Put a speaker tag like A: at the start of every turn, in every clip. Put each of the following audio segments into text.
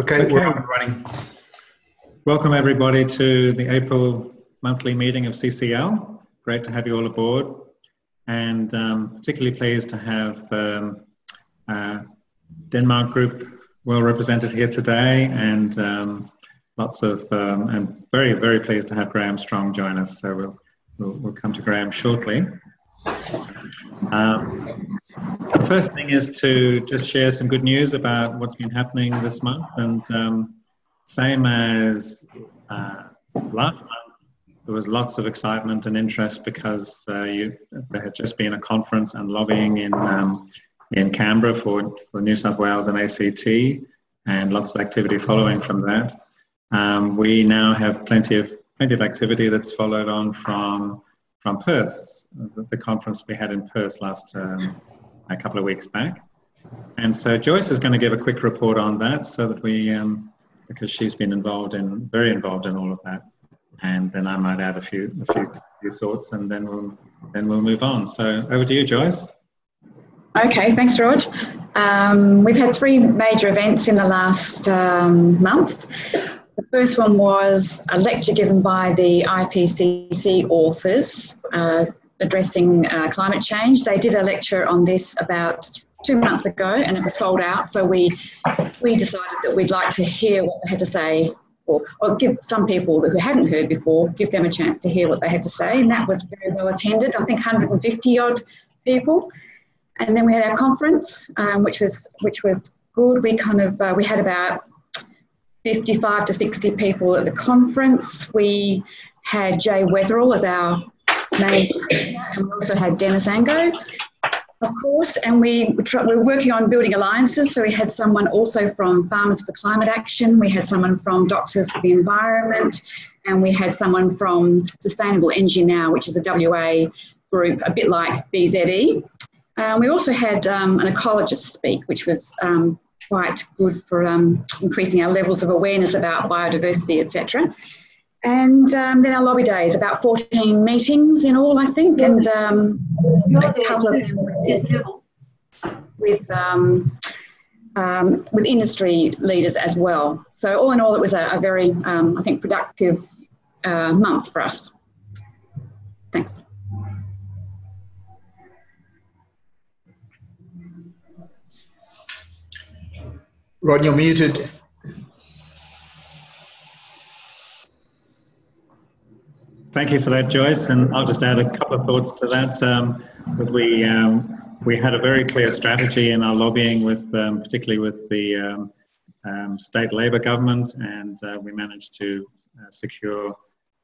A: Okay, okay. we're running.
B: Welcome everybody to the April monthly meeting of CCL. Great to have you all aboard and um, particularly pleased to have um, uh, Denmark Group well represented here today and um, lots of, um, and very, very pleased to have Graham Strong join us. So we'll, we'll, we'll come to Graham shortly. Um, the first thing is to just share some good news about what's been happening this month. And um, same as uh, last month, there was lots of excitement and interest because uh, you, there had just been a conference and lobbying in, um, in Canberra for, for New South Wales and ACT, and lots of activity following from that. Um, we now have plenty of plenty of activity that's followed on from from Perth, the, the conference we had in Perth last um, a couple of weeks back. And so Joyce is going to give a quick report on that, so that we, um, because she's been involved in very involved in all of that, and then I might add a few a few, few thoughts, and then we'll then we'll move on. So over to you, Joyce.
C: Okay, thanks, Rod. Um, we've had three major events in the last um, month. The first one was a lecture given by the IPCC authors uh, addressing uh, climate change. They did a lecture on this about two months ago and it was sold out. So we, we decided that we'd like to hear what they had to say or, or give some people who hadn't heard before, give them a chance to hear what they had to say. And that was very well attended, I think 150 odd people. And then we had our conference, um, which was which was good. We kind of uh, we had about 55 to 60 people at the conference. We had Jay Weatherill as our main and we also had Dennis Ango, of course, and we we're working on building alliances. So we had someone also from Farmers for Climate Action, we had someone from Doctors for the Environment, and we had someone from Sustainable Energy Now, which is a WA group, a bit like BZE. Um, we also had um, an ecologist speak, which was um, quite good for um, increasing our levels of awareness about biodiversity, etc. And um, then our lobby days, about 14 meetings in all, I think, and um, a couple of with um, um, with industry leaders as well. So all in all, it was a, a very, um, I think, productive uh, month for us. Thanks.
A: Rod, you're muted.
B: Thank you for that, Joyce. And I'll just add a couple of thoughts to that. Um, we um, we had a very clear strategy in our lobbying with, um, particularly with the um, um, state Labor government, and uh, we managed to uh, secure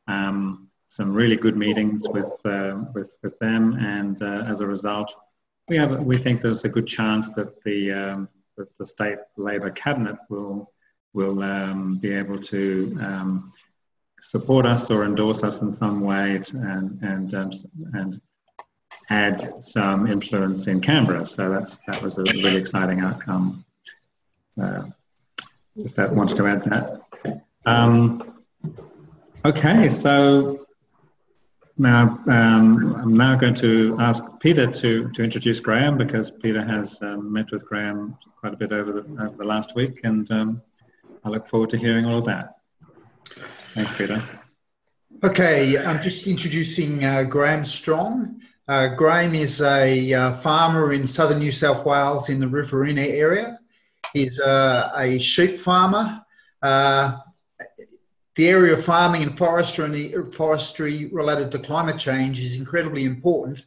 B: um, some really good meetings with uh, with with them. And uh, as a result, we have we think there's a good chance that the that the state Labor cabinet will will um, be able to um, support us or endorse us in some way and and um, and add some influence in Canberra. So that's that was a really exciting outcome. Uh, just that wanted to add that. Um, okay, so now, um, I'm now going to ask Peter to, to introduce Graham because Peter has um, met with Graham quite a bit over the, over the last week, and um, I look forward to hearing all of that. Thanks, Peter.
A: Okay, I'm just introducing uh, Graham Strong. Uh, Graham is a uh, farmer in southern New South Wales in the Riverina area. He's uh, a sheep farmer. The area of farming and forestry, forestry related to climate change is incredibly important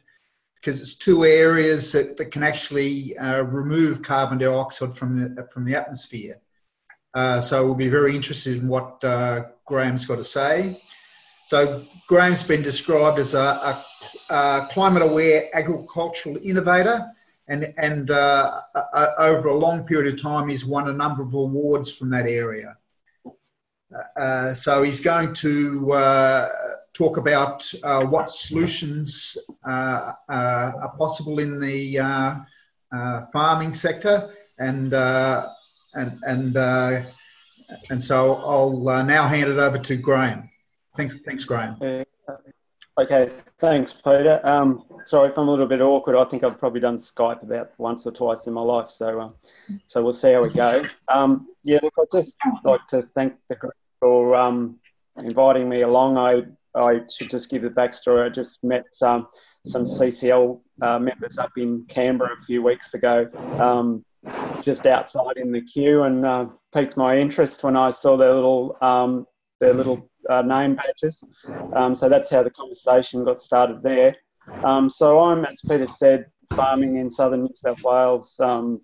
A: because it's two areas that, that can actually uh, remove carbon dioxide from the, from the atmosphere. Uh, so we'll be very interested in what uh, Graham's got to say. So Graham's been described as a, a, a climate-aware agricultural innovator, and and uh, over a long period of time, he's won a number of awards from that area. Uh, so he's going to uh, talk about uh, what solutions uh, uh, are possible in the farming sector, and and and and so I'll now hand it over to Graham. Thanks, thanks, Graham.
D: Okay, thanks, Peter. Um, sorry if I'm a little bit awkward. I think I've probably done Skype about once or twice in my life, so uh, so we'll see how we go. Um, yeah, look, I'd just like to thank the group for um, inviting me along. I I should just give the backstory. I just met um, some CCL uh, members up in Canberra a few weeks ago, um, just outside in the queue, and uh, piqued my interest when I saw their little um, their little uh, name badges. Um, so that's how the conversation got started there. Um, so I'm, as Peter said, farming in southern New South Wales um,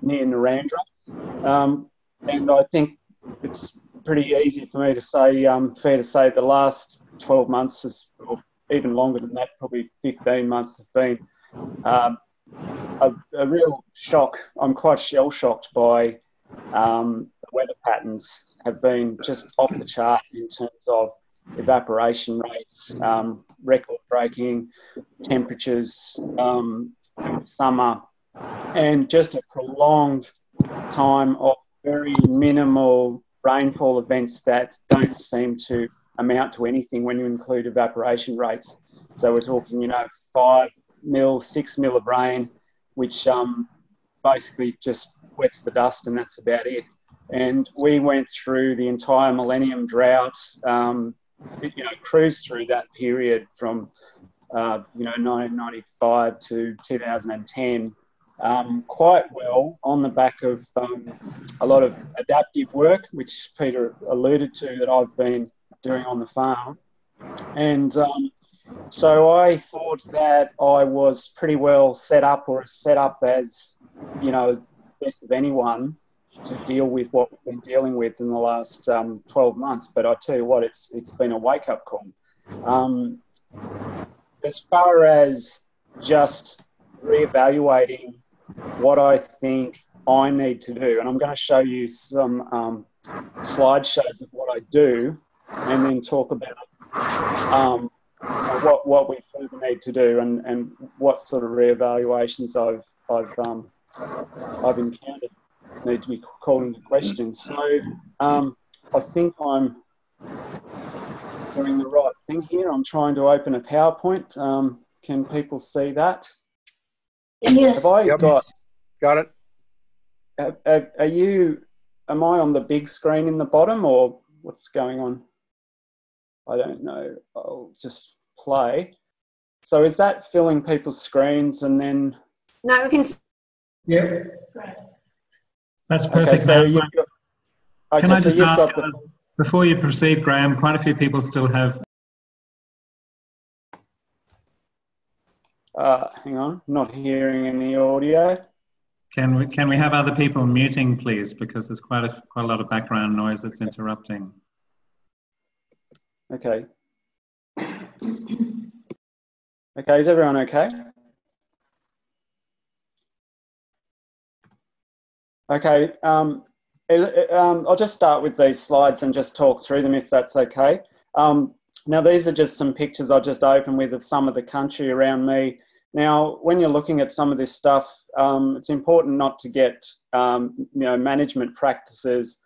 D: near Narrandera. Um, and I think it's pretty easy for me to say, um, fair to say, the last 12 months, is, or even longer than that, probably 15 months have been um, a, a, real shock. I'm quite shell shocked by the weather patterns have been just off the chart in terms of evaporation rates, um, record breaking temperatures, um, summer, and just a prolonged time of very minimal rainfall events that don't seem to amount to anything when you include evaporation rates. So we're talking, you know, five mil, six mil of rain, which um, basically just wets the dust, and that's about it. And we went through the entire millennium drought, um, you know, cruised through that period from, uh, you know, 1995 to 2010 um, quite well on the back of um, a lot of adaptive work, which Peter alluded to that I've been doing on the farm. And um, so I thought that I was pretty well set up or set up as, you know, best of anyone to deal with what we've been dealing with in the last um, 12 months. But I tell you what, it's it's been a wake up call. Um, as far as just reevaluating what I think I need to do, and I'm going to show you some um, slideshows of what I do, and then talk about um, what what we further need to do, and, and what sort of reevaluations I've I've um, I've encountered need to be called into question. So um, I think I'm doing the right thing here. I'm trying to open a PowerPoint. Um, can people see that?
E: Yes.
D: Have I
E: yep.
D: got?
E: Got it.
D: Are, are, you? Am I on the big screen in the bottom, or what's going on? I don't know. I'll just play. So is that filling people's screens and then?
F: No, we can.
A: Yeah.
B: That's perfect.
D: Okay, so you've got, okay,
B: Can I
D: so
B: just ask,
D: the,
B: before you proceed, Graham, quite a few people still have.
D: Uh, hang on, not hearing any audio.
B: Can we, can we have other people muting, please? Because there's quite a, quite a lot of background noise that's interrupting.
D: Okay. Okay, is everyone okay? Okay, um, um, I'll just start with these slides and just talk through them if that's okay. Um, now, these are just some pictures I just opened with of some of the country around me. Now, when you're looking at some of this stuff, um, it's important not to get um, you know management practices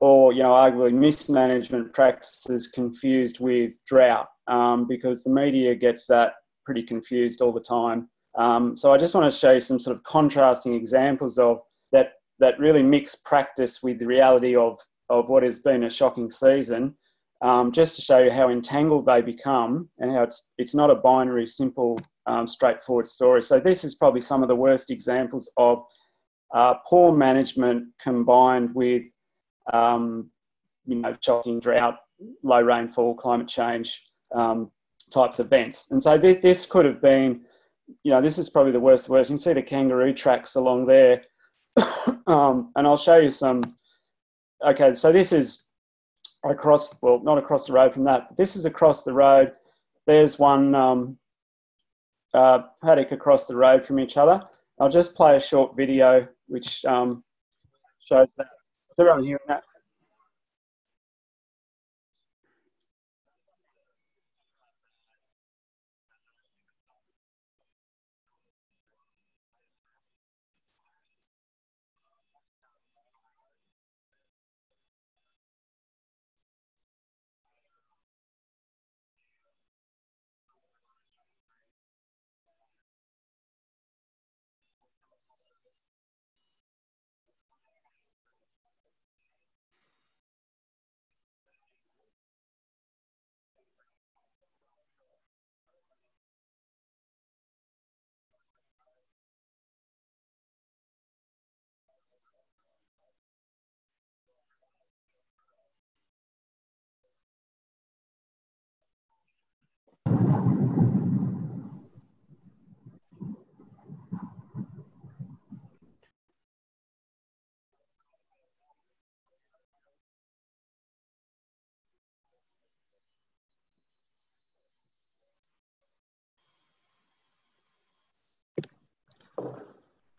D: or you know arguably mismanagement practices confused with drought um, because the media gets that pretty confused all the time. Um, so I just want to show you some sort of contrasting examples of that that really mix practice with the reality of, of what has been a shocking season, um, just to show you how entangled they become and how it's, it's not a binary, simple, um, straightforward story. So, this is probably some of the worst examples of uh, poor management combined with um, you know, shocking drought, low rainfall, climate change um, types of events. And so, this, this could have been, you know, this is probably the worst. Worst. You can see the kangaroo tracks along there um, and I'll show you some. Okay, so this is across, well, not across the road from that. This is across the road. There's one um, uh, paddock across the road from each other. I'll just play a short video which um, shows that. Is everyone hearing that?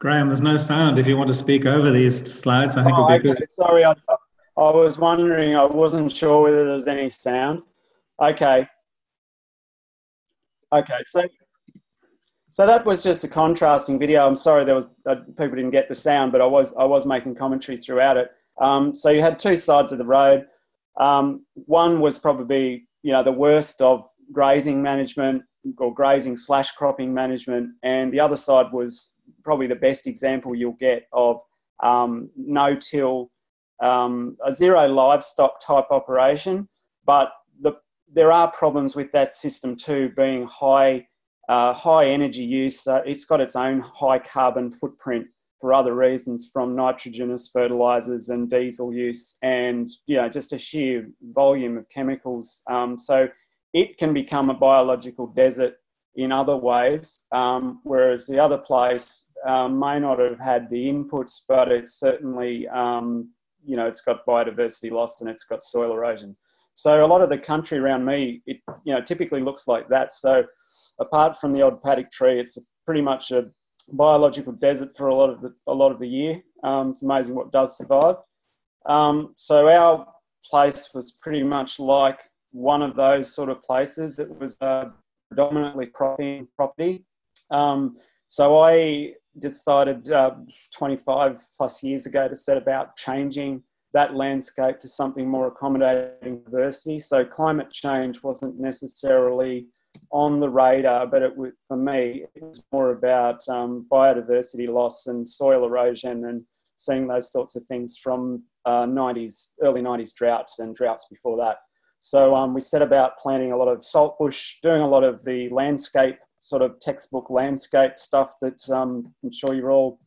B: Graham, there's no sound. If you want to speak over these slides, I think
D: oh,
B: it'll be
D: okay.
B: good.
D: Sorry, I, I was wondering, I wasn't sure whether there was any sound. Okay. Okay, so so that was just a contrasting video. I'm sorry there was uh, people didn't get the sound, but I was I was making commentary throughout it. Um, so you had two sides of the road. Um, one was probably you know the worst of grazing management or grazing slash cropping management, and the other side was probably the best example you'll get of um, no-till, um, a zero livestock type operation. But the, there are problems with that system too, being high, uh, high energy use. Uh, it's got its own high carbon footprint for other reasons, from nitrogenous fertilizers and diesel use, and you know just a sheer volume of chemicals. Um, so it can become a biological desert in other ways, um, whereas the other place um, may not have had the inputs, but it's certainly, um, you know, it's got biodiversity loss and it's got soil erosion. So a lot of the country around me, it, you know, typically looks like that. So apart from the odd paddock tree, it's pretty much a biological desert for a lot of the, a lot of the year. Um, it's amazing what does survive. Um, so our place was pretty much like one of those sort of places. It was a predominantly cropping property. Um, so I decided uh, 25 plus years ago to set about changing that landscape to something more accommodating diversity. So climate change wasn't necessarily on the radar, but it was, for me, it was more about um, biodiversity loss and soil erosion and seeing those sorts of things from uh, 90s, early 90s droughts and droughts before that. So um, we set about planting a lot of saltbush, doing a lot of the landscape, sort of textbook landscape stuff that um, I'm sure you've all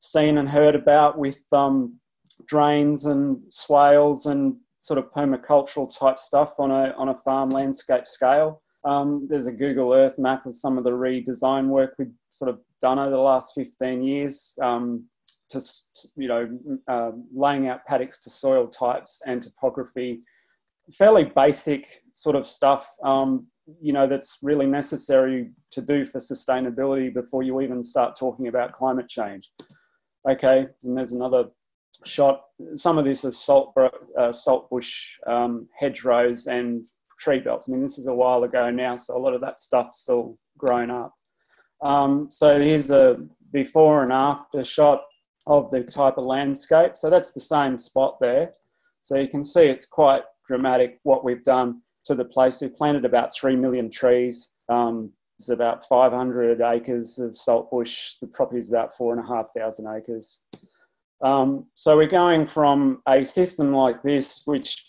D: seen and heard about with um, drains and swales and sort of permacultural type stuff on a, on a farm landscape scale. Um, there's a Google Earth map of some of the redesign work we've sort of done over the last 15 years um, to, you know, uh, laying out paddocks to soil types and topography fairly basic sort of stuff, um, you know, that's really necessary to do for sustainability before you even start talking about climate change. Okay, and there's another shot. Some of this is salt, uh, saltbush um, hedgerows and tree belts. I mean, this is a while ago now, so a lot of that stuff's still grown up. Um, so here's a before and after shot of the type of landscape. So that's the same spot there. So you can see it's quite dramatic what we've done to the place. We've planted about 3 million trees. Um, it's about 500 acres of saltbush. The property is about 4,500 acres. Um, so we're going from a system like this, which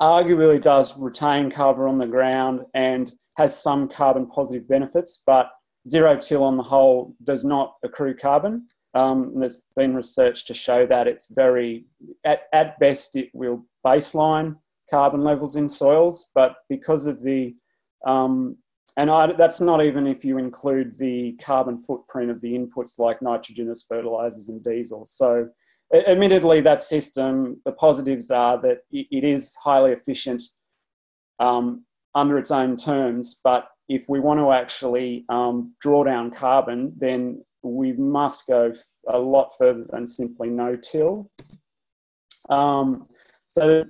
D: arguably does retain carbon on the ground and has some carbon positive benefits, but zero till on the whole does not accrue carbon. Um, there's been research to show that it's very, at, at best, it will baseline carbon levels in soils, but because of the, um, and I, that's not even if you include the carbon footprint of the inputs like nitrogenous fertilizers and diesel. So, admittedly, that system, the positives are that it is highly efficient um, under its own terms, but if we want to actually um, draw down carbon, then we must go a lot further than simply no till. Um, so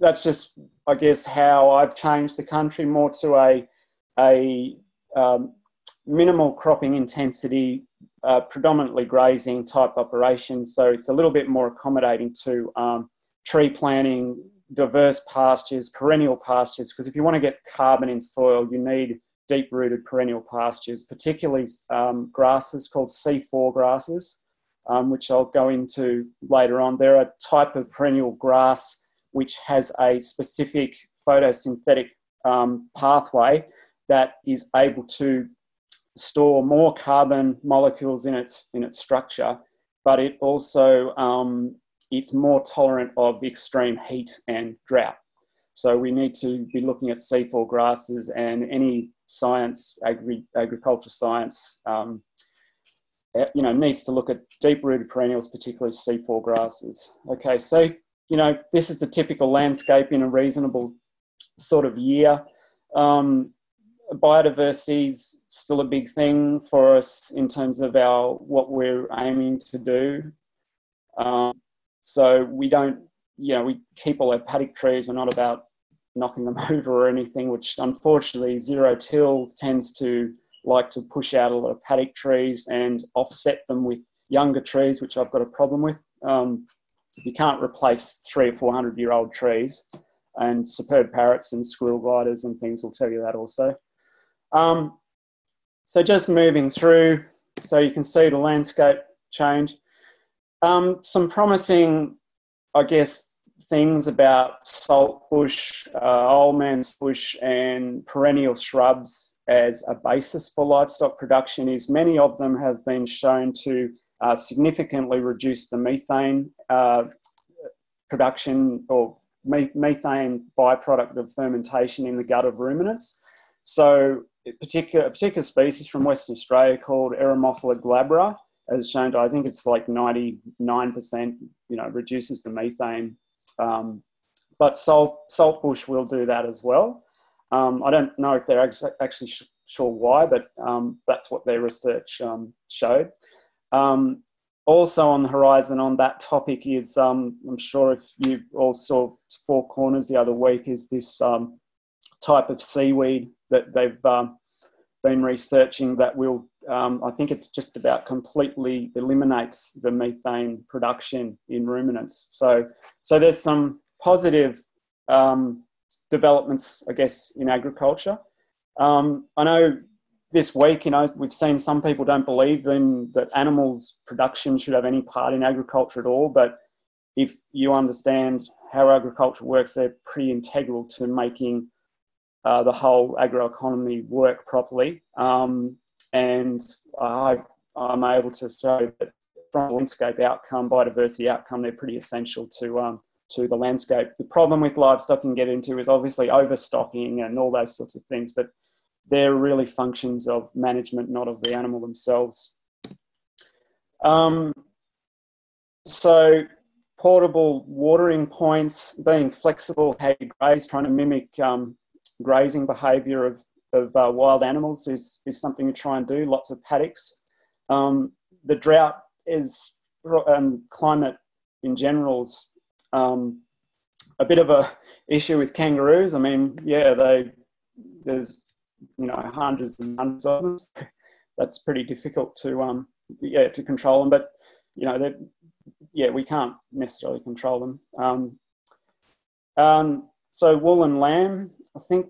D: that's just, I guess, how I've changed the country more to a, a um, minimal cropping intensity, uh, predominantly grazing type operation. So it's a little bit more accommodating to um, tree planting, diverse pastures, perennial pastures, because if you want to get carbon in soil, you need deep rooted perennial pastures, particularly um, grasses called C4 grasses, um, which I'll go into later on. They're a type of perennial grass which has a specific photosynthetic um, pathway that is able to store more carbon molecules in its in its structure, but it also um, it's more tolerant of extreme heat and drought. So we need to be looking at C4 grasses and any science, agri- agriculture science, um, eh, you know, needs to look at deep-rooted perennials, particularly C4 grasses. Okay, so you know, this is the typical landscape in a reasonable sort of year. Um, biodiversity is still a big thing for us in terms of our what we're aiming to do. Um, so we don't, you know, we keep all our paddock trees. We're not about knocking them over or anything, which unfortunately zero till tends to like to push out a lot of paddock trees and offset them with younger trees, which I've got a problem with. Um, you can't replace three or four hundred year old trees, and superb parrots and squirrel gliders and things will tell you that also. Um, so just moving through, so you can see the landscape change. Um, some promising, I guess, things about salt bush, uh, old man's bush, and perennial shrubs as a basis for livestock production is many of them have been shown to uh, significantly reduce the methane uh, production or methane byproduct of fermentation in the gut of ruminants. So, a particular, a particular species from Western Australia called Eremophila glabra has shown to, I think it's like 99%, you know, reduces the methane. Um, but salt, salt bush will do that as well. Um, I don't know if they're actually sh- sure why, but um, that's what their research um, showed. Um, also on the horizon on that topic is, um, I'm sure if you all saw Four Corners the other week, is this um, type of seaweed that they've um, been researching that will, um, I think it's just about completely eliminates the methane production in ruminants. So, so there's some positive um, developments, I guess, in agriculture. Um, I know this week, you know, we've seen some people don't believe in that animals production should have any part in agriculture at all. But if you understand how agriculture works, they're pretty integral to making uh, the whole agroeconomy work properly. Um, and I, I'm able to say that from landscape outcome, biodiversity outcome, they're pretty essential to um, to the landscape. The problem with livestock can get into is obviously overstocking and all those sorts of things, but they're really functions of management, not of the animal themselves. Um, so portable watering points, being flexible, how you graze, trying to mimic um, grazing behaviour of, of uh, wild animals is, is something we try and do, lots of paddocks. Um, the drought is, um, climate in general is um, a bit of a issue with kangaroos. I mean, yeah, they there's you know hundreds and hundreds of them. So that's pretty difficult to um yeah to control them. But you know that yeah we can't necessarily control them. Um, um, so wool and lamb, I think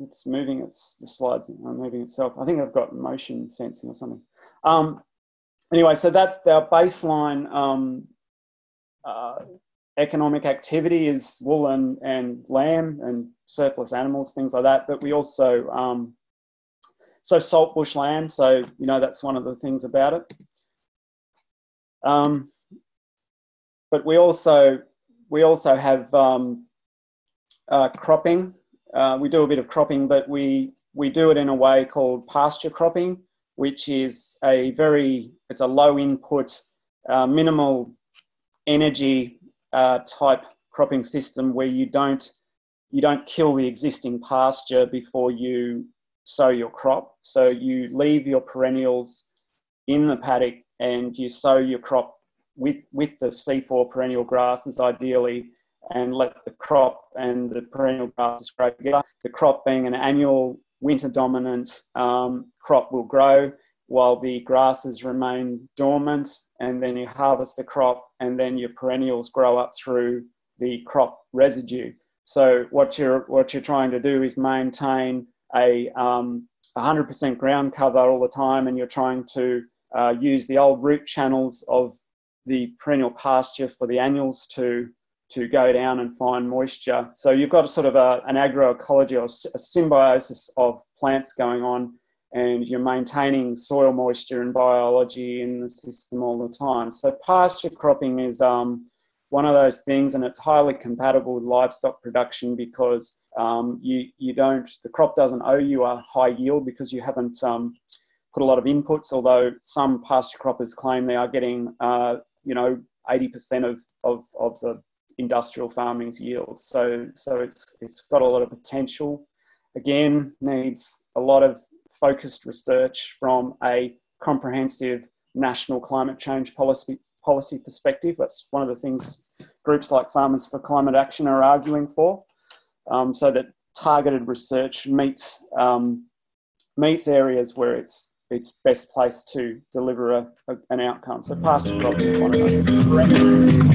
D: it's moving. It's the slides are moving itself. I think I've got motion sensing or something. Um, anyway, so that's our baseline um, uh, economic activity is wool and, and lamb and surplus animals, things like that. But we also, um, so salt bush land, so, you know, that's one of the things about it. Um, but we also, we also have um, uh, cropping. Uh, we do a bit of cropping, but we, we do it in a way called pasture cropping, which is a very, it's a low input, uh, minimal energy uh, type cropping system where you don't you don't kill the existing pasture before you sow your crop. So you leave your perennials in the paddock and you sow your crop with with the C4 perennial grasses ideally and let the crop and the perennial grasses grow together. The crop being an annual winter dominant um, crop will grow while the grasses remain dormant and then you harvest the crop and then your perennials grow up through the crop residue. So what you're what you're trying to do is maintain a um, 100% ground cover all the time, and you're trying to uh, use the old root channels of the perennial pasture for the annuals to to go down and find moisture. So you've got a sort of a, an agroecology or a symbiosis of plants going on and you're maintaining soil moisture and biology in the system all the time. So pasture cropping is um, one of those things, and it's highly compatible with livestock production because um, you you don't the crop doesn't owe you a high yield because you haven't um, put a lot of inputs. Although some pasture croppers claim they are getting uh, you know 80% of, of of the industrial farming's yield. So so it's it's got a lot of potential again needs a lot of focused research from a comprehensive national climate change policy, policy perspective. That's one of the things groups like Farmers for Climate Action are arguing for, um, so that targeted research meets um, meets areas where it's it's best placed to deliver a, a, an outcome. So pasture cropping is one of those.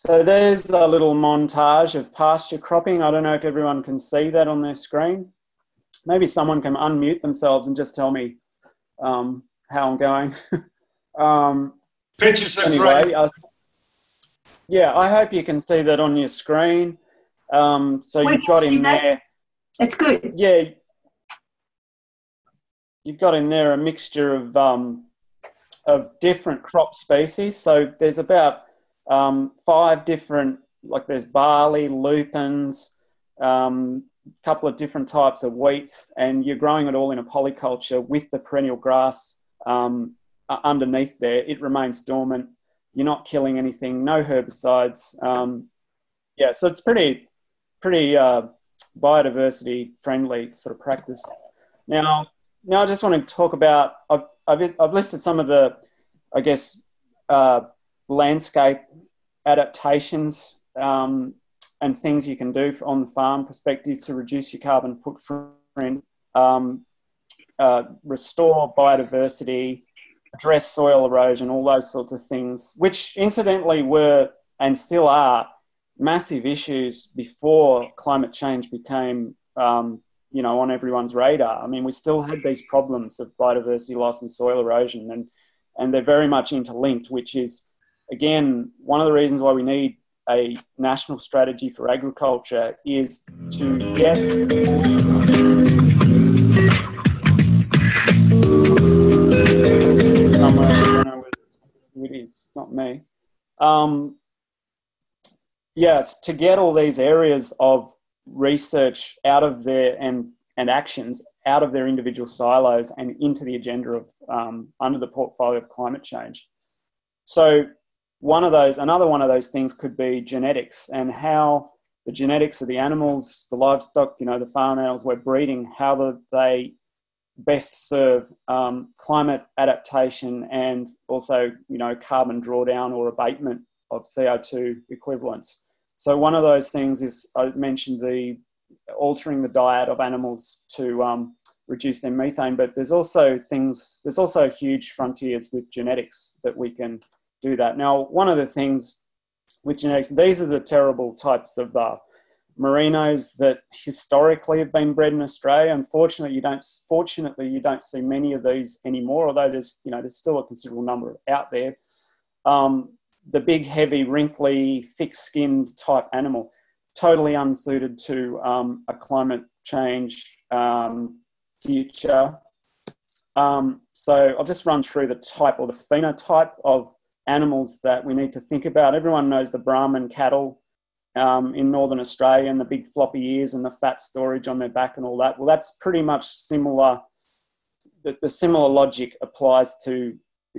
D: So there's a little montage of pasture cropping. I don't know if everyone can see that on their screen. Maybe someone can unmute themselves and just tell me um, how I'm going. um,
F: Pictures are
D: anyway,
F: great.
D: uh, yeah, I hope you can see that on your screen. Um, so
G: We
D: you've got in
G: that.
D: there,
G: It's good.
D: yeah, you've got in there a mixture of um, of different crop species. So there's about um, five different, like there's barley, lupins, um, a couple of different types of wheats, and you're growing it all in a polyculture with the perennial grass um, underneath there. It remains dormant. You're not killing anything. No herbicides. Um, yeah, so it's pretty, pretty uh, biodiversity friendly sort of practice. Now, now I just want to talk about. I've I've, I've listed some of the, I guess, uh, landscape adaptations um, and things you can do on the farm perspective to reduce your carbon footprint, um, uh, restore biodiversity, address soil erosion, all those sorts of things, which incidentally were and still are massive issues before climate change became, um, you know, on everyone's radar. I mean, we still had these problems of biodiversity loss and soil erosion, and and they're very much interlinked, which is again one of the reasons why we need a national strategy for agriculture is to get. Not me. Um, yeah, to get all these areas of research out of their and and actions out of their individual silos and into the agenda of um, under the portfolio of climate change. So one of those, another one of those things could be genetics and how the genetics of the animals, the livestock, you know, the farm animals we're breeding, how the, they best serve um, climate adaptation and also, you know, carbon drawdown or abatement of CO2 equivalents. So one of those things is I mentioned the altering the diet of animals to um, reduce their methane, but there's also things, there's also huge frontiers with genetics that we can do that. Now, one of the things with genetics, these are the terrible types of uh, merinos that historically have been bred in Australia. Unfortunately, you don't. Fortunately, you don't see many of these anymore. Although there's, you know, there's still a considerable number out there. Um, the big, heavy, wrinkly, thick-skinned type animal, totally unsuited to um, a climate change um, future. Um, so I'll just run through the type or the phenotype of animals that we need to think about. Everyone knows the Brahman cattle um, in northern Australia and the big floppy ears and the fat storage on their back and all that. Well, that's pretty much similar. The, the similar logic applies to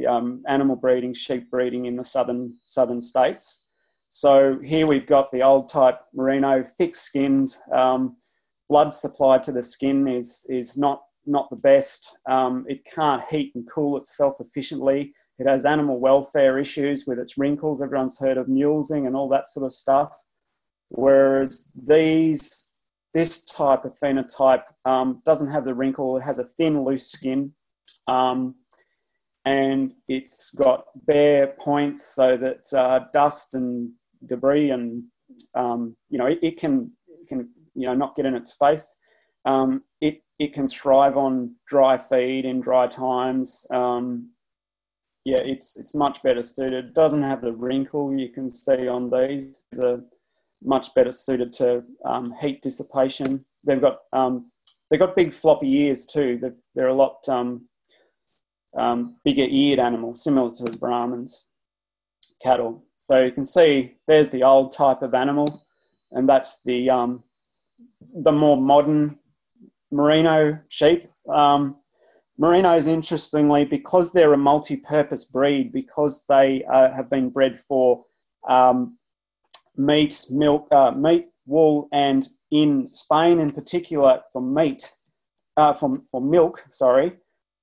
D: um, animal breeding, sheep breeding in the southern southern states. So here we've got the old type merino, thick-skinned. Um, blood supply to the skin is is not not the best. Um, it can't heat and cool itself efficiently. It has animal welfare issues with its wrinkles. Everyone's heard of mulesing and all that sort of stuff. Whereas these, this type of phenotype um, doesn't have the wrinkle. It has a thin, loose skin, um, and it's got bare points so that uh, dust and debris and um, you know it, it, can it can you know not get in its face. Um, it it can thrive on dry feed in dry times. Um, yeah, it's it's much better suited. It doesn't have the wrinkle you can see on these. These are much better suited to um, heat dissipation. They've got um, they've got big floppy ears too. They're, they're a lot um, um, bigger eared animal, similar to the Brahmans cattle. So you can see there's the old type of animal, and that's the um, the more modern merino sheep. Um, Merinos, interestingly, because they're a multi-purpose breed, because they uh, have been bred for um, meat, milk, uh, meat, wool, and in Spain in particular for meat, uh, for, for milk, sorry,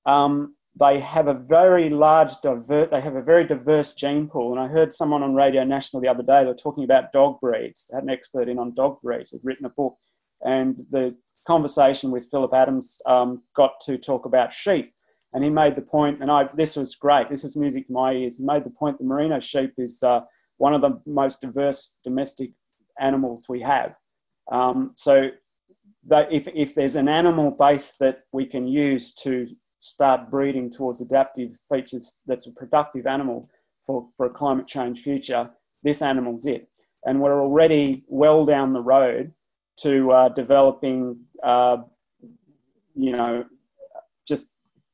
D: um, they have a very large, divert, they have a very diverse gene pool. And I heard someone on Radio National the other day, they were talking about dog breeds. They had an expert in on dog breeds, had written a book. And the conversation with Philip Adams um, got to talk about sheep. And he made the point, and I, this was great, this was music to my ears. He made the point that merino sheep is uh, one of the most diverse domestic animals we have. Um, so if, if there's an animal base that we can use to start breeding towards adaptive features that's a productive animal for, for a climate change future, this animal's it. And we're already well down the road to uh, developing, uh, you know, just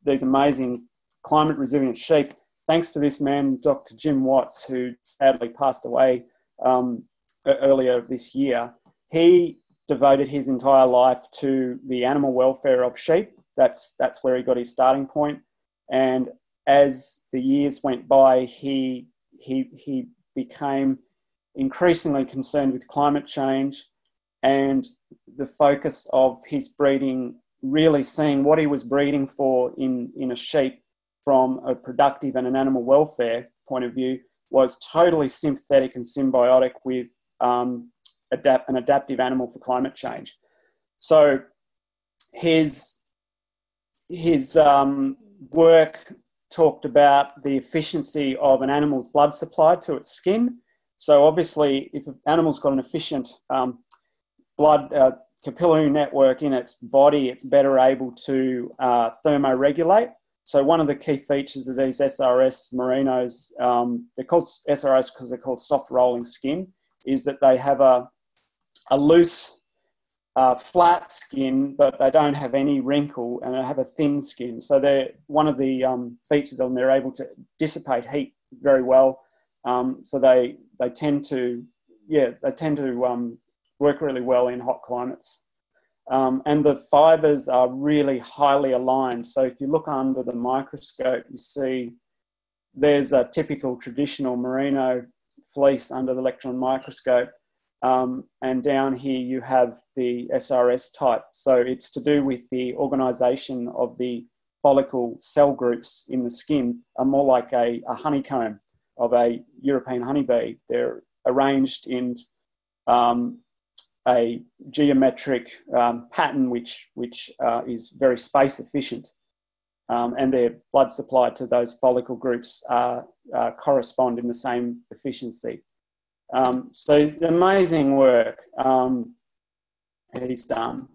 D: these amazing climate resilient sheep. Thanks to this man, Dr. Jim Watts, who sadly passed away um, earlier this year. He devoted his entire life to the animal welfare of sheep. That's that's where he got his starting point. And as the years went by, he he he became increasingly concerned with climate change and the focus of his breeding really seeing what he was breeding for in, in a sheep from a productive and an animal welfare point of view was totally sympathetic and symbiotic with um, adapt, an adaptive animal for climate change. So his, his um, work talked about the efficiency of an animal's blood supply to its skin. So obviously, if an animal's got an efficient um, blood uh, capillary network in its body, it's better able to uh, thermoregulate. So one of the key features of these SRS merinos, um, they're called SRS because they're called soft rolling skin, is that they have a, a loose, uh, flat skin, but they don't have any wrinkle and they have a thin skin. So they're one of the um, features of them. They're able to dissipate heat very well. Um, so they they tend to yeah they tend to um, work really well in hot climates. Um, and the fibers are really highly aligned. So if you look under the microscope, you see there's a typical traditional merino fleece under the electron microscope. Um, and down here you have the SRS type. So it's to do with the organization of the follicle cell groups in the skin are more like a, a honeycomb of a European honeybee. They're arranged in um, a geometric um, pattern which, which uh, is very space efficient. Um, and their blood supply to those follicle groups uh, uh, correspond in the same efficiency. Um, so amazing work um, he's done.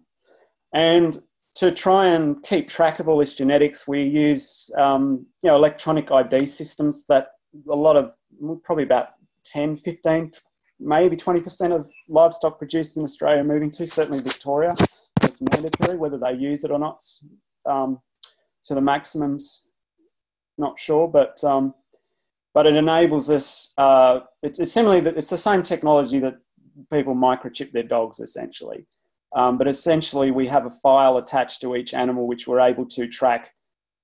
D: And to try and keep track of all this genetics, we use um, you know, electronic ID systems that a lot of, probably about 10, 15, maybe 20% of livestock produced in Australia moving to, certainly Victoria. It's mandatory, whether they use it or not um, to the maximums, not sure, but um, but it enables us. Uh, it's, it's similarly that it's the same technology that people microchip their dogs essentially, um, but essentially we have a file attached to each animal which we're able to track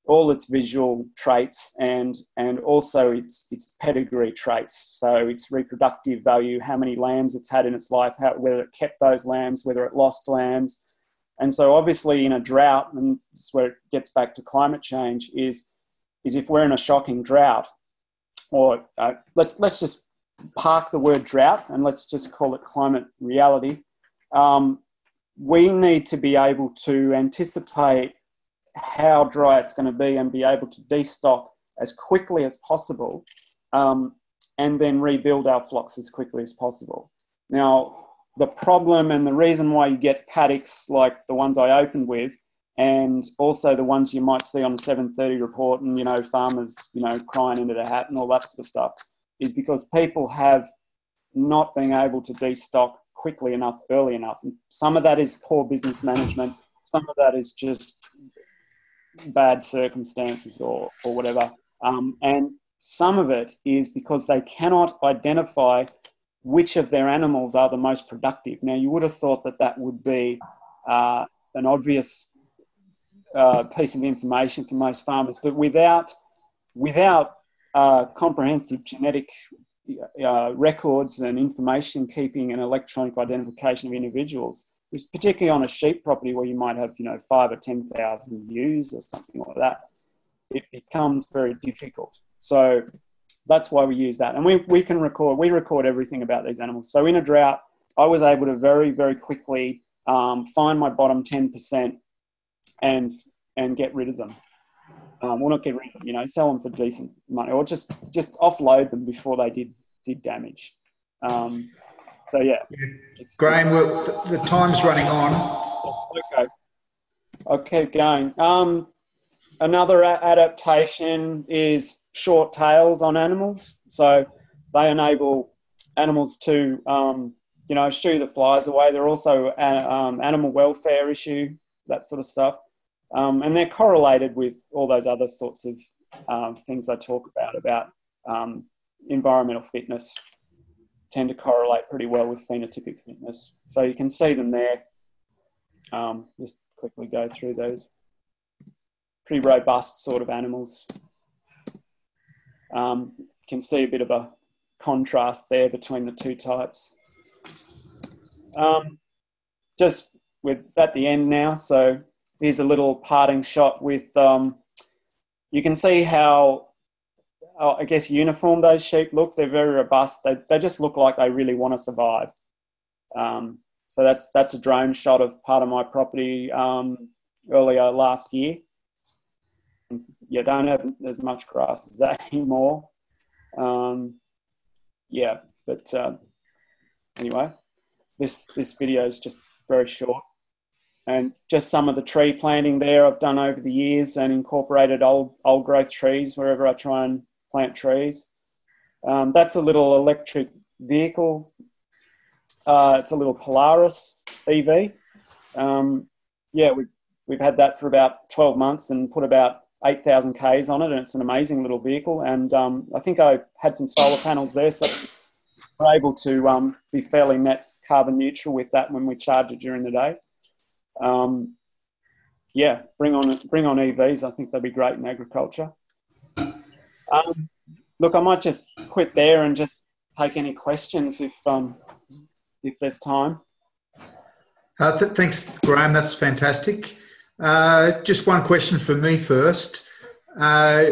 D: all its visual traits and and also its its pedigree traits. So its reproductive value, how many lambs it's had in its life, how, whether it kept those lambs, whether it lost lambs, and so obviously in a drought, and this is where it gets back to climate change, is is if we're in a shocking drought, or uh, let's let's just park the word drought and let's just call it climate reality. Um, we need to be able to anticipate how dry it's going to be and be able to destock as quickly as possible um, and then rebuild our flocks as quickly as possible. Now, the problem and the reason why you get paddocks like the ones I opened with and also the ones you might see on the 730 report and, you know, farmers, you know, crying into their hat and all that sort of stuff is because people have not been able to destock quickly enough, early enough. And some of that is poor business management. Some of that is just bad circumstances or, or whatever. Um, and some of it is because they cannot identify which of their animals are the most productive. Now, you would have thought that that would be uh, an obvious uh, piece of information for most farmers, but without without uh, comprehensive genetic uh, records and information keeping and electronic identification of individuals, particularly on a sheep property where you might have you know five or ten thousand ewes or something like that, it becomes very difficult. So that's why we use that, and we we can record we record everything about these animals. So in a drought, I was able to very very quickly um, find my bottom ten percent and and get rid of them. Um, well, not get rid of them, you know, sell them for decent money, or just just offload them before they did did damage. Um, so yeah,
A: yeah. Graham, the, the time's running on.
D: Okay, I'll keep going. Um, another adaptation is short tails on animals. So they enable animals to, um, you know, shoo the flies away. They're also an um, animal welfare issue, that sort of stuff. Um, and they're correlated with all those other sorts of um, things I talk about, about um, environmental fitness tend to correlate pretty well with phenotypic fitness. So you can see them there. Um, just quickly go through those. Pretty robust sort of animals. Um, you can see a bit of a contrast there between the two types. Um, just with at the end now, so here's a little parting shot with, um, you can see how, I guess, uniform those sheep look. They're very robust. They, they just look like they really want to survive. Um, so that's, that's a drone shot of part of my property um, earlier last year. Yeah, don't have as much grass as that anymore. Um, yeah, but uh, anyway, this this video is just very short and just some of the tree planting there I've done over the years and incorporated old old growth trees wherever I try and plant trees. Um, that's a little electric vehicle. Uh, it's a little Polaris EV. Um, yeah, we, we've had that for about 12 months and put about 8,000 Ks on it, and it's an amazing little vehicle. And um, I think I had some solar panels there, so we're able to um, be fairly net carbon neutral with that when we charge it during the day um, yeah, bring on bring on EVs. I think they'd be great in agriculture. Um, look, I might just quit there and just take any questions if um, if there's time.
A: Uh, th- thanks, Graham. That's fantastic. Uh, just one question for me first. Uh,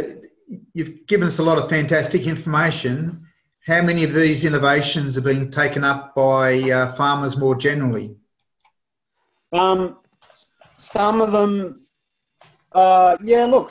A: you've given us a lot of fantastic information. How many of these innovations are being taken up by uh, farmers more generally?
D: Um, some of them, uh, yeah, look,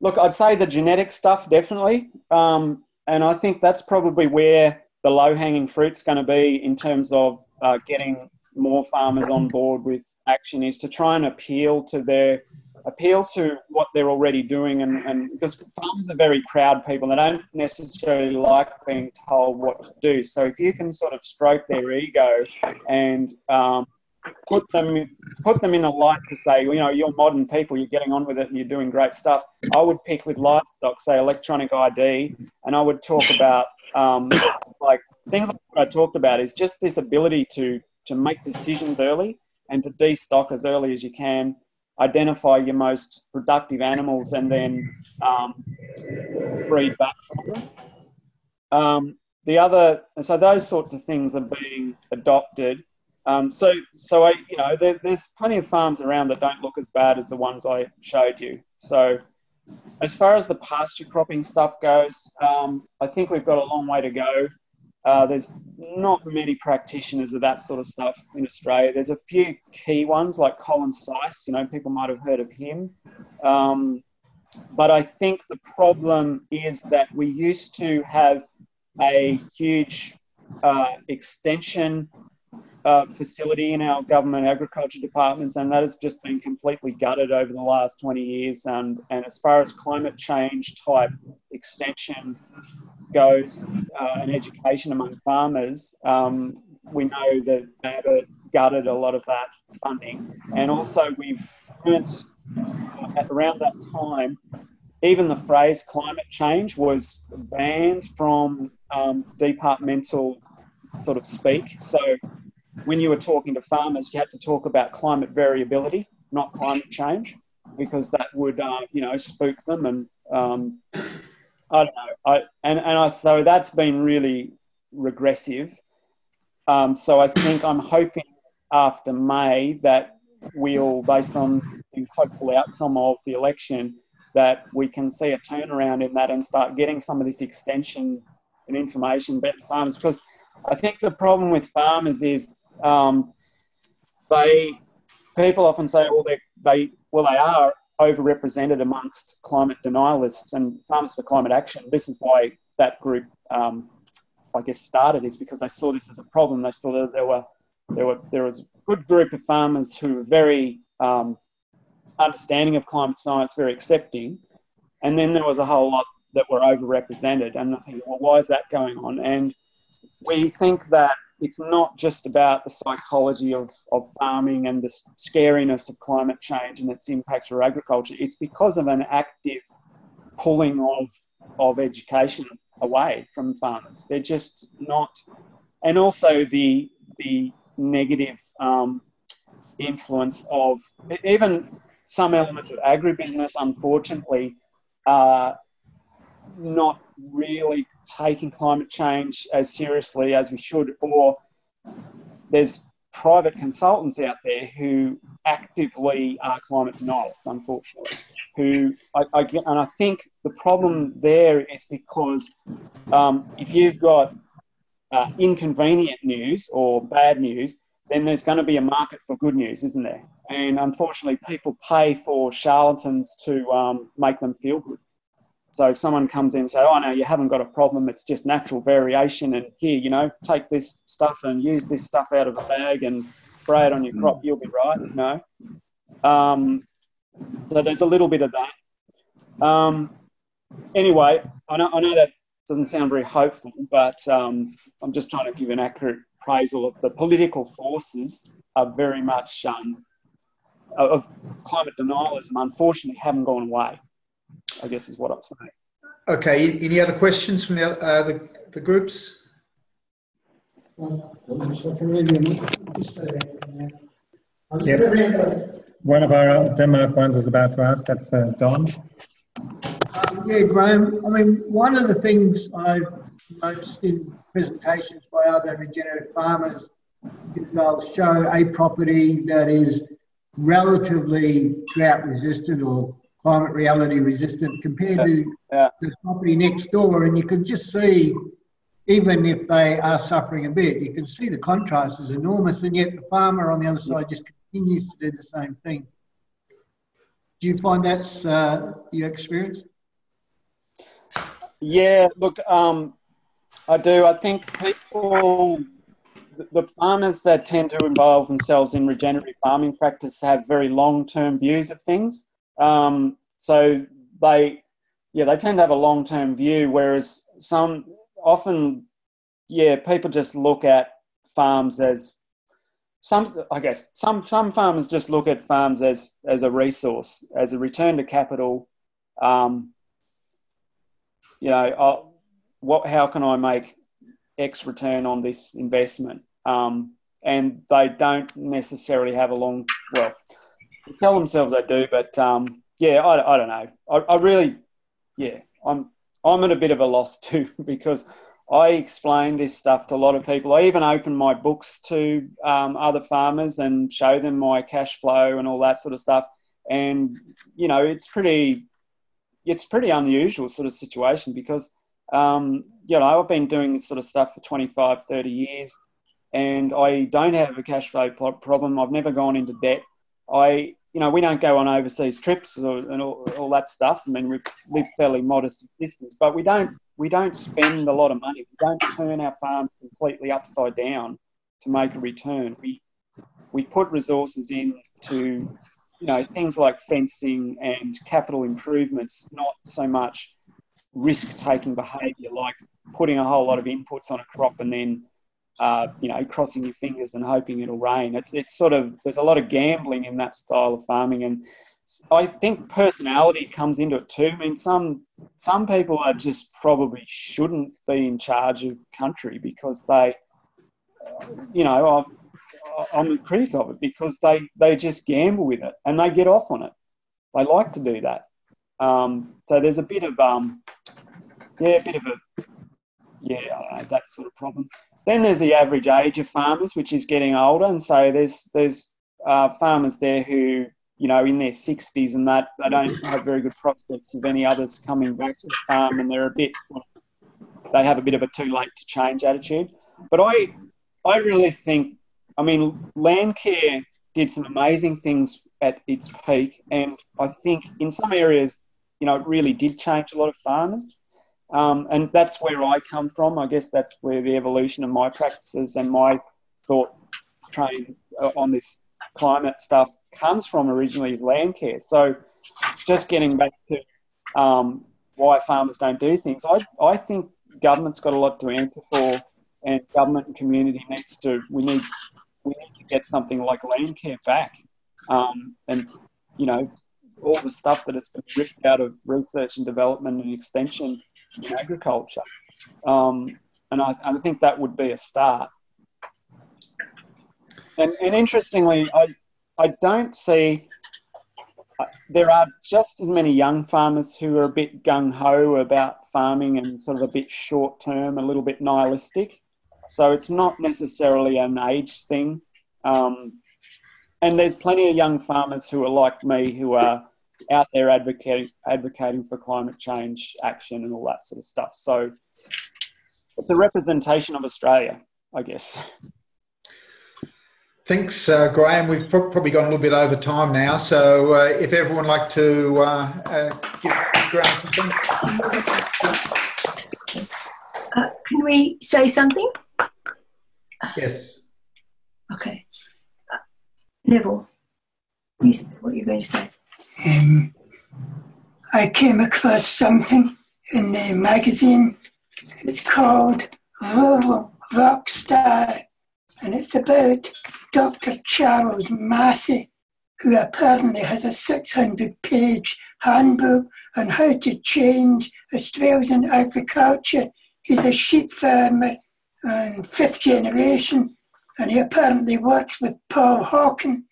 D: look, I'd say the genetic stuff definitely, um, and I think that's probably where the low-hanging fruit's going to be in terms of uh, getting more farmers on board with action is to try and appeal to their appeal to what they're already doing. And, and because farmers are very proud people. They don't necessarily like being told what to do. So if you can sort of stroke their ego and um, put them put them in a light to say, you know, you're modern people, you're getting on with it, and you're doing great stuff. I would pick with livestock, say electronic ID, and I would talk about um, like things like what I talked about is just this ability to to make decisions early and to destock as early as you can, identify your most productive animals, and then um, breed back from them. Um, the other, so those sorts of things are being adopted um, so, so I, you know, there, there's plenty of farms around that don't look as bad as the ones I showed you. So, as far as the pasture cropping stuff goes, um, I think we've got a long way to go. Uh, there's not many practitioners of that sort of stuff in Australia. There's a few key ones like Colin Seis, You know, people might have heard of him. Um, but I think the problem is that we used to have a huge uh, extension uh, facility in our government agriculture departments, and that has just been completely gutted over the last 20 years. And, and as far as climate change type extension goes uh, and education among farmers, um, we know that they have gutted a lot of that funding. And also, we learnt around that time, even the phrase climate change was banned from um, departmental sort of speak. So when you were talking to farmers, you had to talk about climate variability, not climate change, because that would, uh, you know, spook them. And um, I don't know. I, and, and I, so that's been really regressive. Um, so I think I'm hoping after May that we'll, based on the hopeful outcome of the election, that we can see a turnaround in that and start getting some of this extension and information back to farmers. Because I think the problem with farmers is um, they people often say, well, they they well they are overrepresented amongst climate denialists and farmers for climate action. This is why that group, um, I guess, started is because they saw this as a problem. They saw that there were there were there was a good group of farmers who were very um, understanding of climate science, very accepting, and then there was a whole lot that were overrepresented. And I think, well, why is that going on? And we think that it's not just about the psychology of, of farming and the scariness of climate change and its impacts for agriculture. It's because of an active pulling of, of education away from farmers. They're just not, and also the, the negative um, influence of even some elements of agribusiness, unfortunately, are not really taking climate change as seriously as we should, or there's private consultants out there who actively are climate denialists, unfortunately. Who I, I get, and I think the problem there is because um, if you've got uh, inconvenient news or bad news, then there's going to be a market for good news, isn't there? And unfortunately, people pay for charlatans to um, make them feel good. So if someone comes in and say, "Oh no, you haven't got a problem. It's just natural variation," and here, you know, take this stuff and use this stuff out of a bag and spray it on your crop, you'll be right. You know. Um, so there's a little bit of that. Um, anyway, I know, I know that doesn't sound very hopeful, but um, I'm just trying to give an accurate appraisal of the political forces are very much um, of climate denialism. Unfortunately, haven't gone away. I guess is what I'm saying.
A: Okay. Any other questions from the uh, the, the groups?
B: Yep. One of our Denmark ones is about to ask. That's uh, Don.
F: Um, yeah, Graham. I mean, one of the things I've noticed in presentations by other regenerative farmers is they'll show a property that is relatively drought resistant or climate reality resistant compared to yeah. the property next door. And you can just see, even if they are suffering a bit, you can see the contrast is enormous. And yet the farmer on the other side just continues to do the same thing. Do you find that's uh, your experience?
D: Yeah, look, um, I do. I think people, the farmers that tend to involve themselves in regenerative farming practice have very long term views of things. Um, so they, yeah, they tend to have a long term view, whereas some often, yeah, people just look at farms as some, I guess, some some farmers just look at farms as as a resource, as a return to capital. Um, you know, what, how can I make X return on this investment? Um, and they don't necessarily have a long, well, tell themselves they do, but um, yeah, I, I don't know. I, I really, yeah, I'm I'm at a bit of a loss too because I explain this stuff to a lot of people. I even open my books to um, other farmers and show them my cash flow and all that sort of stuff. And you know, it's pretty, it's pretty unusual sort of situation because um, you know I've been doing this sort of stuff for 25, 30 years, and I don't have a cash flow problem. I've never gone into debt. I you know, we don't go on overseas trips or, and all, all, that stuff. I mean, we live fairly modest existence, but we don't we don't spend a lot of money. We don't turn our farms completely upside down to make a return. We we put resources in to you know things like fencing and capital improvements, not so much risk taking behaviour like putting a whole lot of inputs on a crop and then uh, you know, crossing your fingers and hoping it'll rain. It's, it's sort of, there's a lot of gambling in that style of farming. And I think personality comes into it too. I mean, some, some people are just probably shouldn't be in charge of country because they, you know, I'm a critic of it because they, they just gamble with it and they get off on it. They like to do that. Um, so there's a bit of um, yeah, a bit of a yeah, know, that sort of problem. Then there's the average age of farmers, which is getting older, and so there's there's uh, farmers there who you know in their 60s and that they don't have very good prospects of any others coming back to the farm, and they're a bit they have a bit of a too late to change attitude. But I I really think I mean Landcare did some amazing things at its peak, and I think in some areas you know it really did change a lot of farmers. Um, and that's where I come from. I guess that's where the evolution of my practices and my thought train uh, on this climate stuff comes from originally is land care. So just getting back to um, why farmers don't do things, I, I think government's got a lot to answer for and government and community needs to, we need, we need to get something like land care back. Um, and, you know, all the stuff that has been ripped out of research and development and extension in agriculture. Um, and I, I, think that would be a start. And, and interestingly, I, I don't see, uh, there are just as many young farmers who are a bit gung ho about farming and sort of a bit short term, a little bit nihilistic. So it's not necessarily an age thing. Um, and there's plenty of young farmers who are like me who are out there advocating advocating for climate change action and all that sort of stuff. So it's a representation of Australia, I guess.
A: Thanks, uh, Graham. We've pro- probably gone a little bit over time now, so uh, if everyone would like to uh, uh give Graham some
G: uh, can we say something?
A: Yes.
G: Okay. Uh, Neville, what are you going to say?
H: Um, I came across something in the magazine. It's called Rural Rockstar, and it's about Dr. Charles Massy, who apparently has a 600 page handbook on how to change Australian agriculture. He's a sheep farmer and fifth generation, and he apparently works with Paul Hawken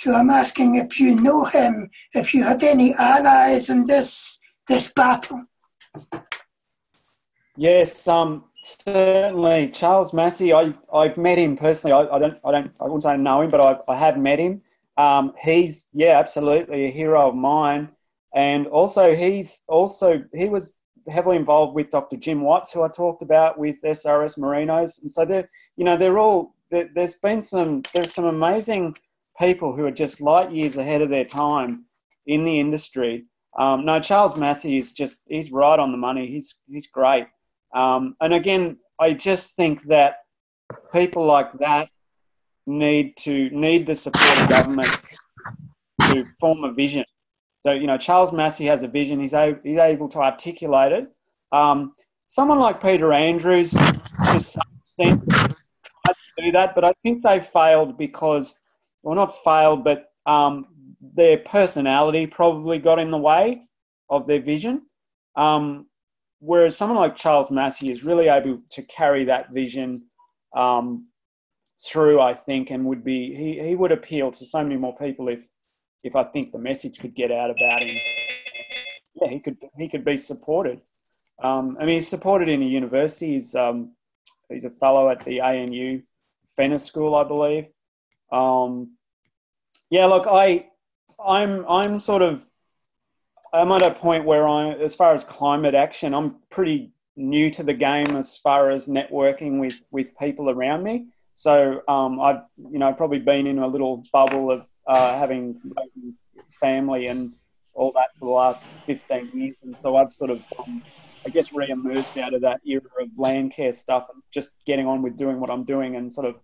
H: so I'm asking if you know him, if you have any allies in this this battle.
D: Yes, um, certainly. Charles Massy. I, I've met him personally. I, I don't I don't I wouldn't say know him, but I, I have met him. Um, he's yeah, absolutely a hero of mine. And also he's also he was heavily involved with Dr. Jim Watts, who I talked about with SRS Merinos. And so they're you know, they're all there, there's been some there's some amazing people who are just light years ahead of their time in the industry. Um, no, Charles Massy is just, he's right on the money. He's, he's great. Um, and again, I just think that people like that need to need the support of governments to form a vision. So, you know, Charles Massy has a vision. He's, a, he's able to articulate it. Um, someone like Peter Andrews, to some extent, tried to do that, but I think they failed because well, not failed, but um, their personality probably got in the way of their vision. Um, whereas someone like Charles Massy is really able to carry that vision um, through, I think, and would be he, he would appeal to so many more people if if I think the message could get out about him. Yeah, he could he could be supported. Um, I mean, he's supported in a university. He's um, he's a fellow at the ANU Fenner School, I believe. Um, yeah, look, I, I'm, I'm sort of, I'm at a point where I, as far as climate action, I'm pretty new to the game as far as networking with with people around me. So um, I've, you know, probably been in a little bubble of uh, having family and all that for the last 15 years, and so I've sort of, um, I guess, re-emerged out of that era of land care stuff and just getting on with doing what I'm doing and sort of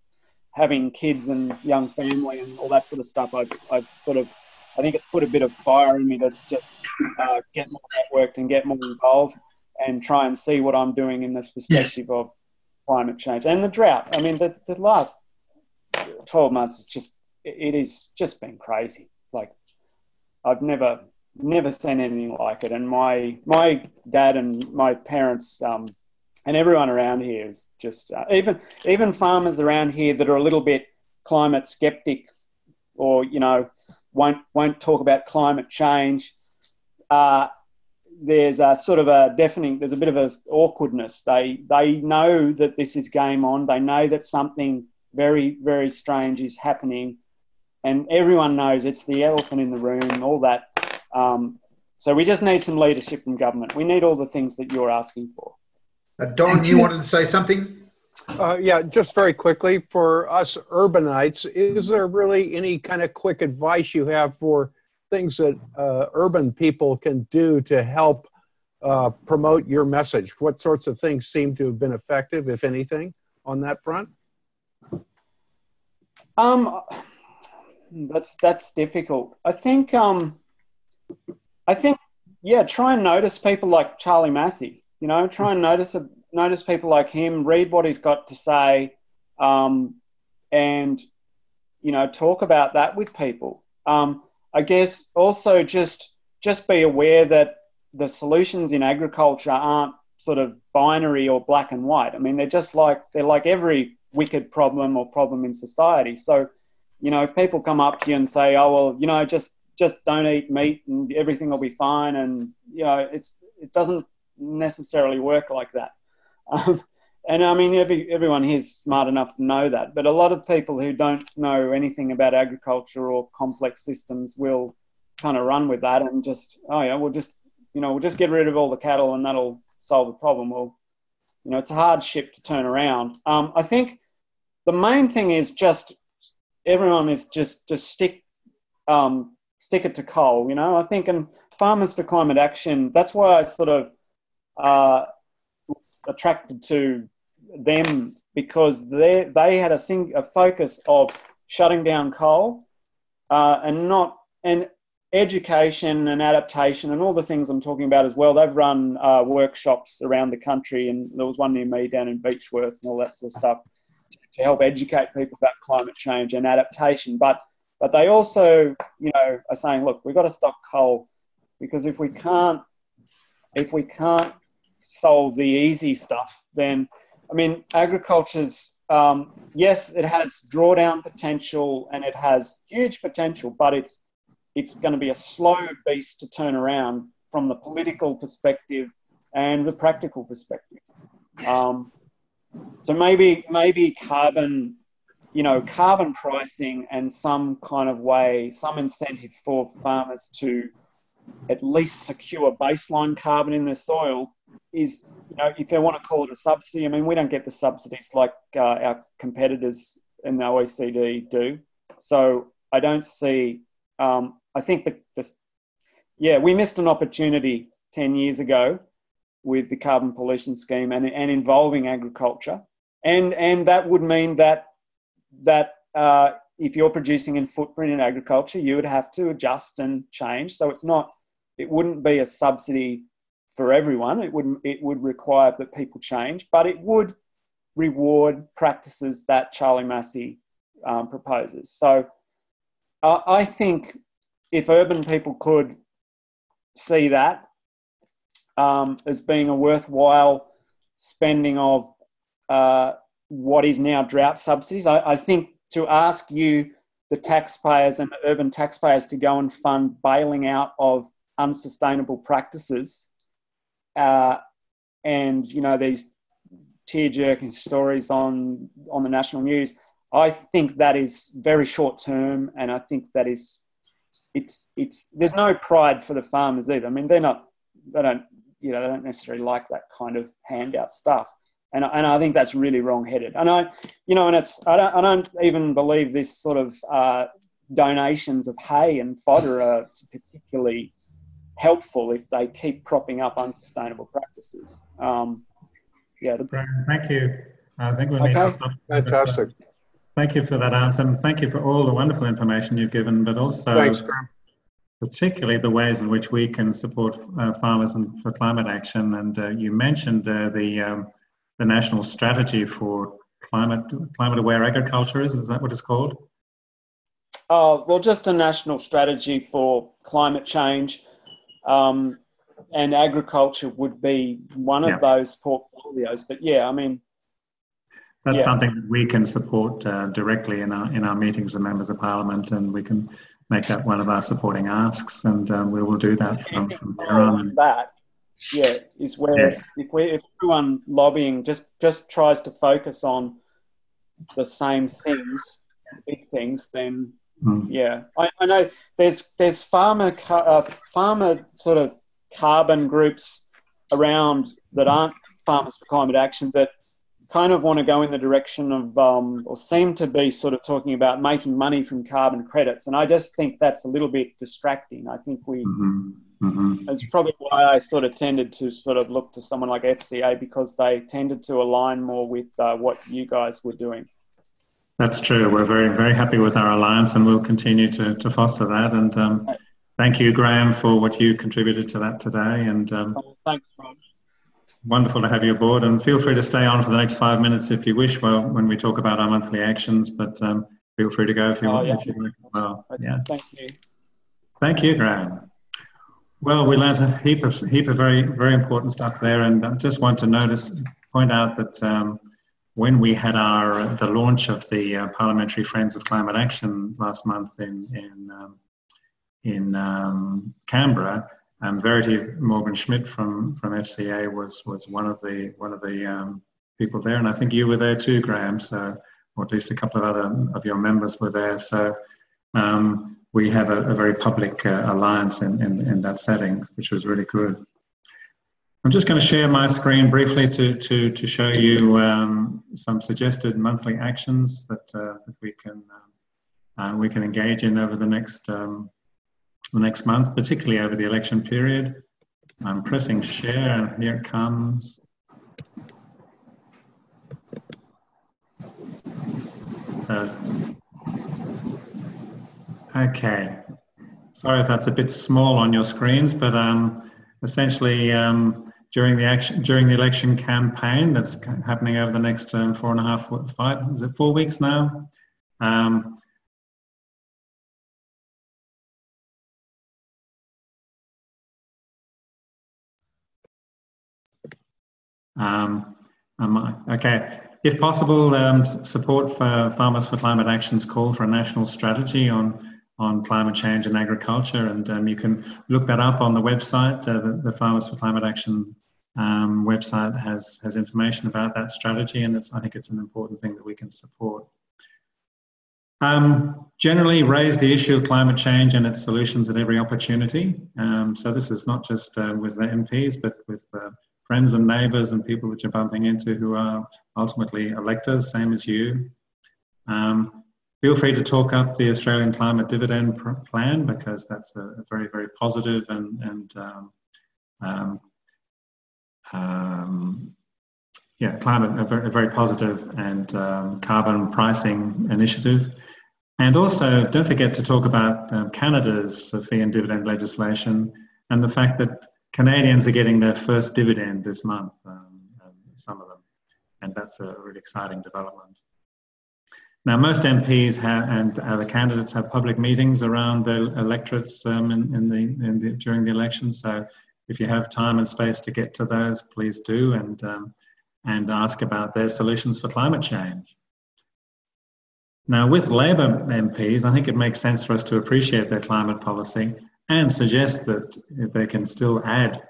D: having kids and young family and all that sort of stuff, I've, I've sort of, I think it's put a bit of fire in me to just uh, get more networked and get more involved and try and see what I'm doing in the perspective yes. of climate change and the drought. I mean, the, the last 12 months is just, it is just been crazy. Like, I've never, never seen anything like it. And my, my dad and my parents, um, and everyone around here is just uh, even even farmers around here that are a little bit climate skeptic or you know won't won't talk about climate change. Uh, there's a sort of a deafening. There's a bit of a awkwardness. They they know that this is game on. They know that something very very strange is happening, and everyone knows it's the elephant in the room. All that. Um, so we just need some leadership from government. We need all the things that you're asking for.
A: Uh, Don, you wanted to say something?
E: Uh, yeah, just very quickly for us urbanites, is there really any kind of quick advice you have for things that uh, urban people can do to help uh, promote your message? What sorts of things seem to have been effective, if anything, on that front?
D: Um, that's that's difficult. I think um, I think yeah, try and notice people like Charlie Massy. You know, try and notice a, notice people like him. Read what he's got to say, um, and you know, talk about that with people. Um, I guess also just just be aware that the solutions in agriculture aren't sort of binary or black and white. I mean, they're just like they're like every wicked problem or problem in society. So, you know, if people come up to you and say, "Oh, well, you know, just just don't eat meat and everything will be fine," and you know, it's it doesn't necessarily work like that. Um, and I mean, every, everyone here is smart enough to know that, but a lot of people who don't know anything about agriculture or complex systems will kind of run with that and just, oh yeah, we'll just, you know, we'll just get rid of all the cattle and that'll solve the problem. Well, you know, it's a hard ship to turn around. Um, I think the main thing is just everyone is just just stick um, stick it to coal. You know, I think and Farmers for Climate Action. That's why I sort of uh, attracted to them because they they had a, sing, a focus of shutting down coal uh, and not and education and adaptation and all the things I'm talking about as well. They've run uh, workshops around the country, and there was one near me down in Beechworth and all that sort of stuff to help educate people about climate change and adaptation. But but they also, you know, are saying, look, we've got to stop coal because if we can't if we can't solve the easy stuff, then I mean, agriculture's um, yes, it has drawdown potential and it has huge potential, but it's it's going to be a slow beast to turn around from the political perspective and the practical perspective. Um, so maybe maybe carbon, you know, carbon pricing and some kind of way, some incentive for farmers to at least secure baseline carbon in their soil is, you know, if they want to call it a subsidy, I mean, we don't get the subsidies like uh, our competitors in the OECD do. So I don't see, um, I think that this, yeah, we missed an opportunity 10 years ago with the carbon pollution scheme and, and involving agriculture. And, and that would mean that, that uh, if you're producing in footprint in agriculture, you would have to adjust and change. So it's not, it wouldn't be a subsidy for everyone. It would it would require that people change, but it would reward practices that Charlie Massy um, proposes. So uh, I think if urban people could see that um, as being a worthwhile spending of uh, what is now drought subsidies, I, I think to ask you, the taxpayers and the urban taxpayers, to go and fund bailing out of unsustainable practices uh, and you know these tear-jerking stories on on the national news. I think that is very short term, and I think that is it's it's there's no pride for the farmers either. I mean, they're not they don't you know they don't necessarily like that kind of handout stuff, and and I think that's really wrong-headed. And I you know, and it's I don't I don't even believe this sort of uh, donations of hay and fodder are particularly helpful if they keep propping up unsustainable practices. Um, yeah. The,
B: thank you. I think we need okay. to stop.
E: Fantastic.
B: But, uh, thank you for that answer, and thank you for all the wonderful information you've given, but also
E: Thanks,
B: particularly the ways in which we can support uh, farmers and for climate action. And uh, you mentioned uh, the um, the national strategy for climate climate aware agriculture. Is is that what it's called?
D: Oh well, just a national strategy for climate change um, and agriculture would be one of yeah. those portfolios. But yeah, I mean,
B: that's
D: Yeah.
B: something that we can support uh, directly in our in our meetings with members of parliament, and we can make that one of our supporting asks, and um, we will do that from, from here on. And,
D: that yeah is where
B: Yes.
D: if we if everyone lobbying just just tries to focus on the same things big things then
B: mm,
D: yeah i, I know there's there's farmer ca- uh, farmer sort of carbon groups around that aren't farmers for climate action that kind of want to go in the direction of um, or seem to be sort of talking about making money from carbon credits and i just think that's a little bit distracting i think we
B: mhm, mhm.
D: that's probably why I sort of tended to sort of look to someone like FCA because they tended to align more with uh, what you guys were doing.
B: That's true. We're very, very happy with our alliance and we'll continue to, to foster that. And um, thank you, Graham, for what you contributed to that today. And um,
D: Oh, thanks, Rod.
B: wonderful to have you aboard. And feel free to stay on for the next five minutes if you wish, well, when we talk about our monthly actions. But um, feel free to go if you
D: Oh,
B: want.
D: yeah.
B: If you. Well,
D: Okay,
B: yeah.
D: Thank you.
B: Thank you, Graham. Well, we learned a heap of heap of very very important stuff there, and I just want to notice point out that um, when we had our the launch of the uh, Parliamentary Friends of Climate Action last month in in um, in um, Canberra, Verity Morgan Schmidt from from FCA was was one of the one of the um, people there, and I think you were there too, Graham. So, or at least a couple of other of your members were there. So. Um, we have a, a very public uh, alliance in, in, in that setting, which was really good. I'm just going to share my screen briefly to, to, to show you um, some suggested monthly actions that, uh, that we can uh, uh, we can engage in over the next um, the next month, particularly over the election period. I'm pressing share, and here it comes. Okay. Sorry if that's a bit small on your screens, but um, essentially um, during the action during the election campaign that's happening over the next um, four and a half, five, is it four weeks now? Um, um, um, okay. If possible, um, support for Farmers for Climate Action's call for a national strategy on on climate change and agriculture, and um, you can look that up on the website. Uh, the, the Farmers for Climate Action um, website has has information about that strategy, and it's I think it's an important thing that we can support. Um, generally, raise the issue of climate change and its solutions at every opportunity. Um, so this is not just uh, with the MPs, but with uh, friends and neighbours and people that you're bumping into who are ultimately electors, same as you. Um, feel free to talk up the Australian Climate Dividend Plan because that's a, a very, very positive and, and um, um, um, yeah, climate, a very, a very positive and um, carbon pricing initiative. And also, don't forget to talk about um, Canada's fee and dividend legislation and the fact that Canadians are getting their first dividend this month, um, um, some of them, and that's a really exciting development. Now, most MPs have, and other candidates have public meetings around their electorates um, in, in, the, in the, during the election. So, if you have time and space to get to those, please do, and um, and ask about their solutions for climate change. Now, with Labor MPs, I think it makes sense for us to appreciate their climate policy and suggest that they can still add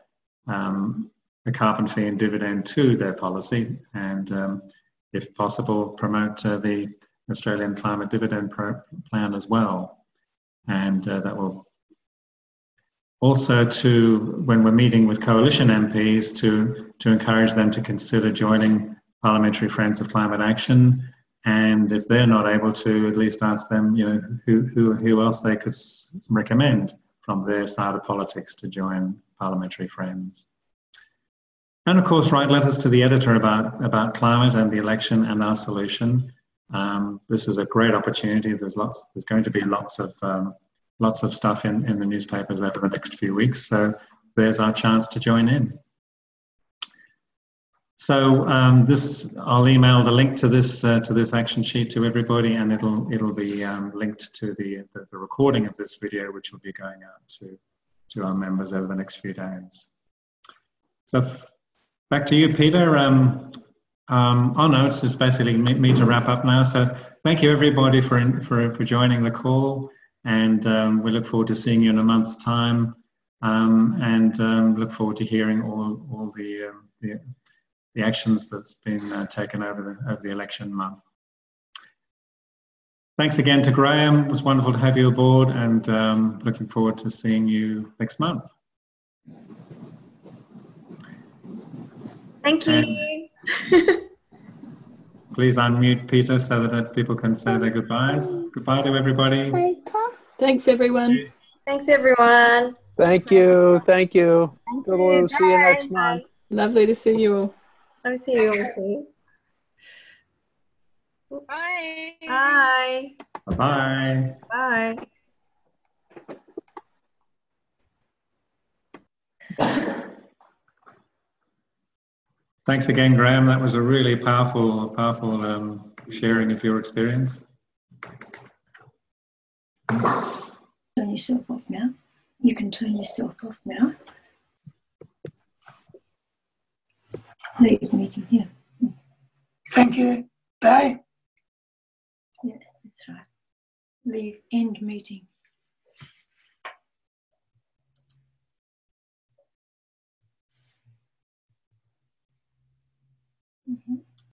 B: um, a carbon fee and dividend to their policy, and um, if possible, promote uh, the Australian Climate Dividend Pro- Plan as well. And uh, that will also to when we're meeting with coalition MPs to to encourage them to consider joining Parliamentary Friends of Climate Action, and if they're not able to, at least ask them, you know, who who who else they could recommend from their side of politics to join Parliamentary Friends. And of course, write letters to the editor about about climate and the election and our solution. Um, this is a great opportunity. There's lots. There's going to be lots of um, lots of stuff in, in the newspapers over the next few weeks. So there's our chance to join in. So um, this, I'll email the link to this uh, to this action sheet to everybody, and it'll it'll be um, linked to the, the the recording of this video, which will be going out to to our members over the next few days. So back to you, Peter. Um, Um, oh no, it's just basically me, me, to wrap up now. So thank you everybody for for for joining the call, and um, we look forward to seeing you in a month's time, um, and um, look forward to hearing all all the um, the, the, actions that's been uh, taken over the over the election month. Thanks again to Graham. It was wonderful to have you aboard, and um, looking forward to seeing you next month.
G: Thank you.
B: please unmute Peter so that people can say their goodbyes. Goodbye to everybody.
I: Thanks, everyone.
G: Thanks, everyone.
E: Thank you. Thank you. Thank you. We'll see you next month.
I: Lovely to see you all.
G: I'll see you all too.
J: Bye.
G: Bye.
B: Bye.
G: Bye.
B: Thanks again, Graham. That was a really powerful, powerful um, sharing of your experience.
G: Turn yourself off now. You can turn yourself off now. Leave meeting here.
H: Thank you. Bye.
G: Yeah, that's right. Leave end meeting. Mm-hmm.